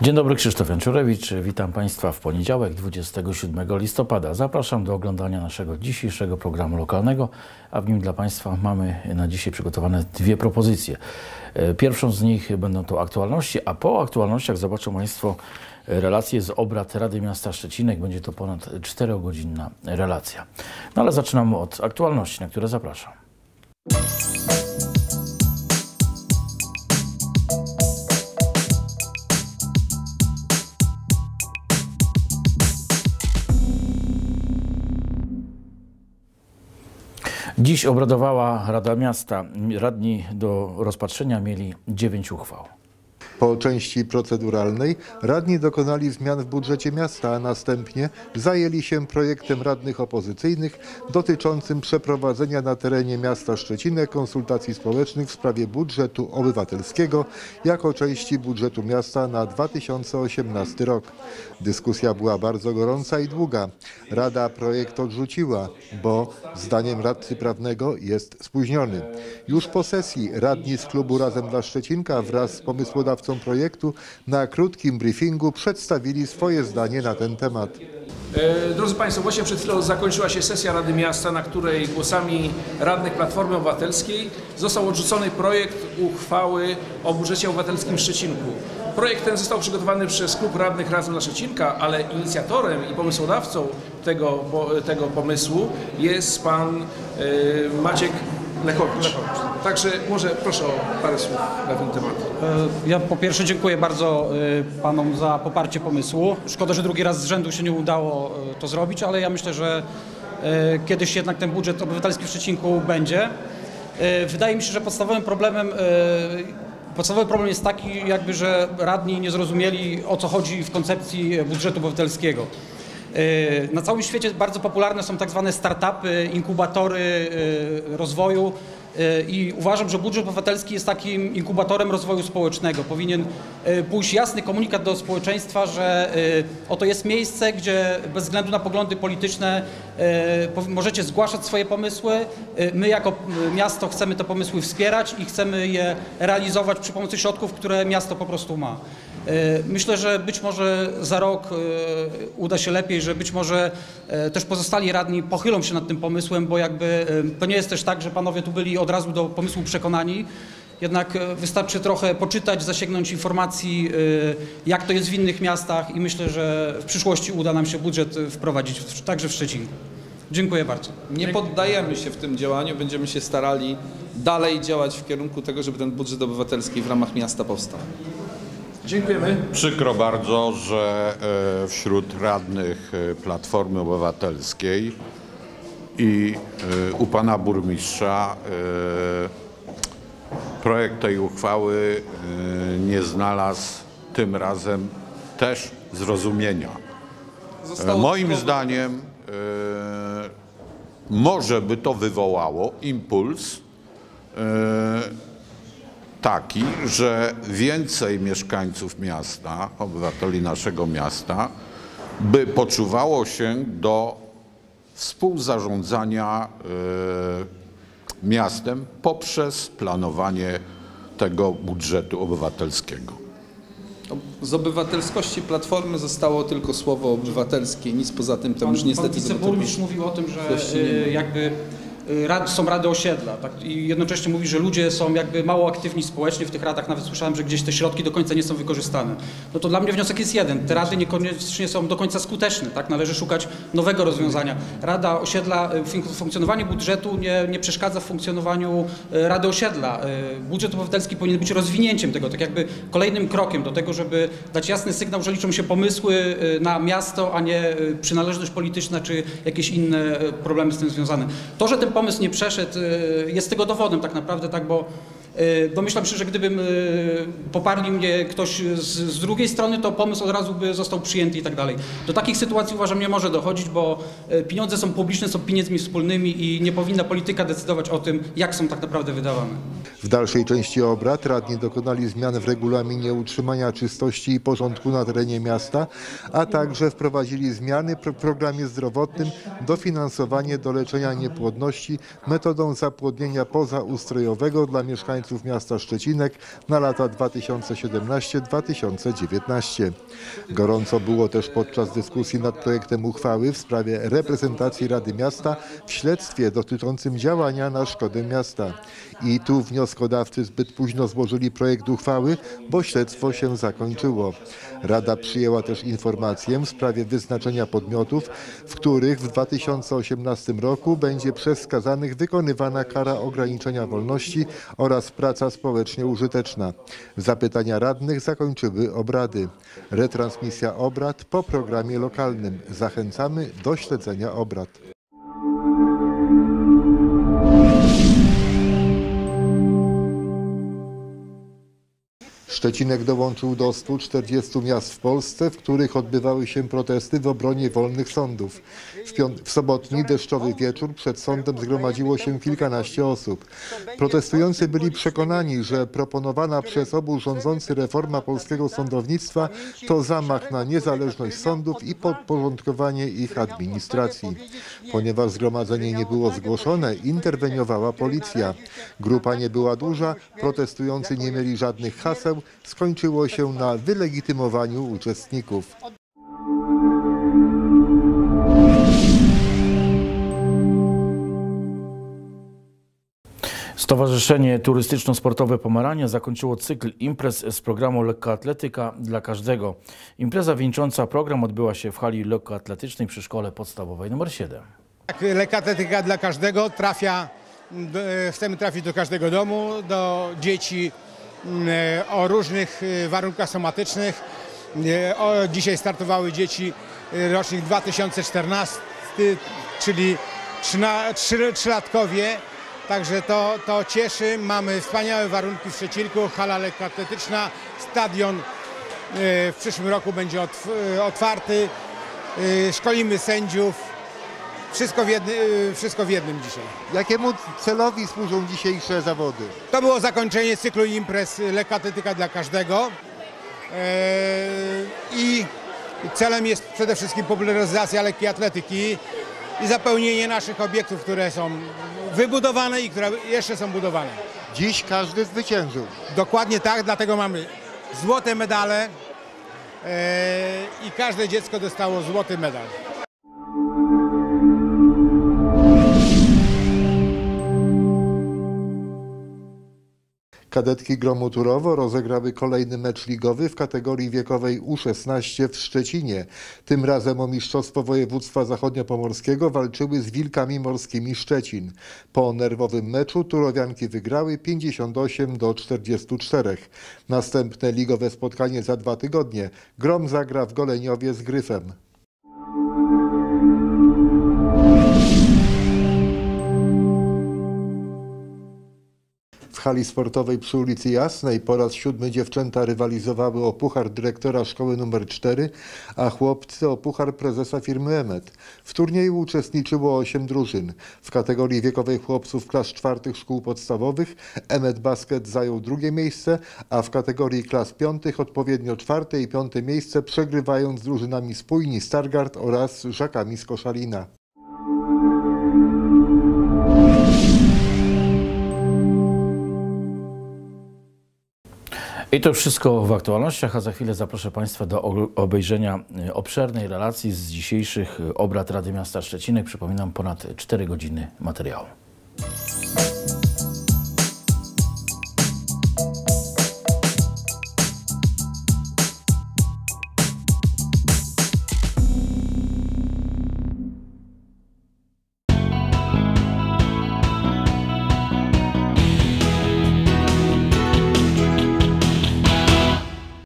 Dzień dobry, Krzysztof Janczurewicz. Witam Państwa w poniedziałek, 27 listopada. Zapraszam do oglądania naszego dzisiejszego programu lokalnego, a w nim dla Państwa mamy na dzisiaj przygotowane dwie propozycje. E, Pierwszą z nich będą to aktualności, a po aktualnościach zobaczą Państwo relacje z obrad Rady Miasta Szczecinek. Będzie to ponad 4-godzinna relacja. No ale zaczynamy od aktualności, na które zapraszam. Dziś obradowała Rada Miasta. Radni do rozpatrzenia mieli dziewięć uchwał. Po części proceduralnej radni dokonali zmian w budżecie miasta, a następnie zajęli się projektem radnych opozycyjnych dotyczącym przeprowadzenia na terenie miasta Szczecinek konsultacji społecznych w sprawie budżetu obywatelskiego jako części budżetu miasta na 2018 rok. Dyskusja była bardzo gorąca i długa. Rada projekt odrzuciła, bo zdaniem radcy prawnego jest spóźniony. Już po sesji radni z klubu Razem dla Szczecinka wraz z pomysłodawcą projektu na krótkim briefingu przedstawili swoje zdanie na ten temat. E, Drodzy Państwo, właśnie przed chwilą zakończyła się sesja Rady Miasta, na której głosami radnych Platformy Obywatelskiej został odrzucony projekt uchwały o budżecie obywatelskim w Szczecinku. Projekt ten został przygotowany przez Klub Radnych Razem dla Szczecinka, ale inicjatorem i pomysłodawcą tego, tego pomysłu jest pan e, Maciek Lechowicz. Także może proszę o parę słów na ten temat. E, Ja po pierwsze dziękuję bardzo e, panom za poparcie pomysłu. Szkoda, że drugi raz z rzędu się nie udało e, to zrobić, ale ja myślę, że kiedyś jednak ten budżet obywatelski w Szczecinku będzie. Wydaje mi się, że podstawowym problemem Podstawowy problem jest taki, jakby, że radni nie zrozumieli o co chodzi w koncepcji budżetu obywatelskiego. E, Na całym świecie bardzo popularne są tak zwane startupy, inkubatory e, rozwoju e, i uważam, że budżet obywatelski jest takim inkubatorem rozwoju społecznego. Powinien pójść jasny komunikat do społeczeństwa, że oto jest miejsce, gdzie bez względu na poglądy polityczne możecie zgłaszać swoje pomysły. My jako miasto chcemy te pomysły wspierać i chcemy je realizować przy pomocy środków, które miasto po prostu ma. E, Myślę, że być może za rok e, uda się lepiej, że być może e, też pozostali radni pochylą się nad tym pomysłem, bo jakby to nie jest też tak, że panowie tu byli od razu do pomysłu przekonani. Jednak wystarczy trochę poczytać, zasięgnąć informacji, jak to jest w innych miastach i myślę, że w przyszłości uda nam się budżet wprowadzić także w Szczecinku. Dziękuję bardzo. Nie poddajemy się w tym działaniu, będziemy się starali dalej działać w kierunku tego, żeby ten budżet obywatelski w ramach miasta powstał. Dziękujemy. Przykro bardzo, że e, wśród radnych e, Platformy Obywatelskiej i e, u pana burmistrza projekt tej uchwały nie znalazł tym razem też zrozumienia. Zostało Moim zdaniem może by to wywołało impuls taki, że więcej mieszkańców miasta, obywateli naszego miasta, by poczuwało się do współzarządzania e, miastem poprzez planowanie tego budżetu obywatelskiego. Z obywatelskości Platformy zostało tylko słowo obywatelskie, nic poza tym tam Pan, już pan niestety... tego- wiceburmistrz mówił o tym, że y, jakby rad, są rady osiedla tak? i jednocześnie mówi, że ludzie są jakby mało aktywni społecznie w tych radach. Nawet słyszałem, że gdzieś te środki do końca nie są wykorzystane. No to dla mnie wniosek jest jeden. Te rady niekoniecznie są do końca skuteczne. Tak? Należy szukać nowego rozwiązania. Rada osiedla, y, fun- funkcjonowanie budżetu nie, nie przeszkadza w funkcjonowaniu y, Rady Osiedla. Y, Budżet obywatelski powinien być rozwinięciem tego, tak jakby kolejnym krokiem do tego, żeby dać jasny sygnał, że liczą się pomysły y, na miasto, a nie y, przynależność polityczna czy jakieś inne y, problemy z tym związane. To, że ten pomysł nie przeszedł, y, jest tego dowodem tak naprawdę, tak, bo domyślam się, że gdybym y, poparli mnie ktoś z, z drugiej strony, to pomysł od razu by został przyjęty i tak dalej. Do takich sytuacji uważam nie może dochodzić, bo y, pieniądze są publiczne, są pieniędzmi wspólnymi i nie powinna polityka decydować o tym, jak są tak naprawdę wydawane. W dalszej części obrad radni dokonali zmian w regulaminie utrzymania czystości i porządku na terenie miasta, a także wprowadzili zmiany w programie zdrowotnym dofinansowanie do leczenia niepłodności metodą zapłodnienia pozaustrojowego dla mieszkańców miasta Szczecinek na lata 2017-2019. Gorąco było też podczas dyskusji nad projektem uchwały w sprawie reprezentacji Rady Miasta w śledztwie dotyczącym działania na szkodę miasta. I tu wnioskodawcy zbyt późno złożyli projekt uchwały, bo śledztwo się zakończyło. Rada przyjęła też informację w sprawie wyznaczenia podmiotów, w których w 2018 roku będzie przez skazanych wykonywana kara ograniczenia wolności oraz praca społecznie użyteczna. Zapytania radnych zakończyły obrady. Retransmisja obrad po programie lokalnym. Zachęcamy do śledzenia obrad. Szczecinek dołączył do 140 miast w Polsce, w których odbywały się protesty w obronie wolnych sądów. W, w sobotni deszczowy wieczór przed sądem zgromadziło się kilkanaście osób. Protestujący byli przekonani, że proponowana przez obu rządzący reforma polskiego sądownictwa to zamach na niezależność sądów i podporządkowanie ich administracji. Ponieważ zgromadzenie nie było zgłoszone, interweniowała policja. Grupa nie była duża, protestujący nie mieli żadnych haseł, skończyło się na wylegitymowaniu uczestników. Stowarzyszenie Turystyczno-Sportowe Pomerania zakończyło cykl imprez z programu Lekkoatletyka dla każdego. Impreza wieńcząca program odbyła się w hali lekkoatletycznej przy szkole podstawowej nr 7. Tak, lekkoatletyka dla każdego trafia, do- e, chcemy trafić do każdego domu, do dzieci o różnych e, warunkach somatycznych. E, dzisiaj startowały dzieci e, rocznik 2014, czyli trzylatkowie. Także to, to cieszy. Mamy wspaniałe warunki w Szczecinku, hala lekkoatletyczna, stadion e, w przyszłym roku będzie otw- e, otwarty. E, Szkolimy sędziów. Wszystko w, jedny, y, wszystko w jednym dzisiaj. Jakiemu celowi służą dzisiejsze zawody? To było zakończenie cyklu imprez y, lekkoatletyka dla każdego. Eee, I celem jest przede wszystkim popularyzacja lekkiej atletyki i zapełnienie naszych obiektów, które są wybudowane i które jeszcze są budowane. Dziś każdy zwyciężył. Dokładnie tak, dlatego mamy złote medale eee, i każde dziecko dostało złoty medal. Kadetki Gromu Turowo rozegrały kolejny mecz ligowy w kategorii wiekowej U16 w Szczecinie. Tym razem o Mistrzostwo Województwa Zachodniopomorskiego walczyły z Wilkami Morskimi Szczecin. Po nerwowym meczu Turowianki wygrały 58 do 44. Następne ligowe spotkanie za dwa tygodnie. Grom zagra w Goleniowie z Gryfem. W hali sportowej przy ulicy Jasnej po raz siódmy dziewczęta rywalizowały o puchar dyrektora szkoły nr 4, a chłopcy o puchar prezesa firmy Emet. W turnieju uczestniczyło 8 drużyn. W kategorii wiekowej chłopców klas czwartych szkół podstawowych Emet Basket zajął drugie miejsce, a w kategorii klas piątych odpowiednio czwarte i piąte miejsce przegrywając z drużynami Spójni Stargard oraz Żakami z Koszalina. I to wszystko w aktualnościach, a za chwilę zaproszę Państwa do obejrzenia y, obszernej relacji z dzisiejszych y, obrad Rady Miasta Szczecinek. Przypominam, ponad 4 godziny materiału.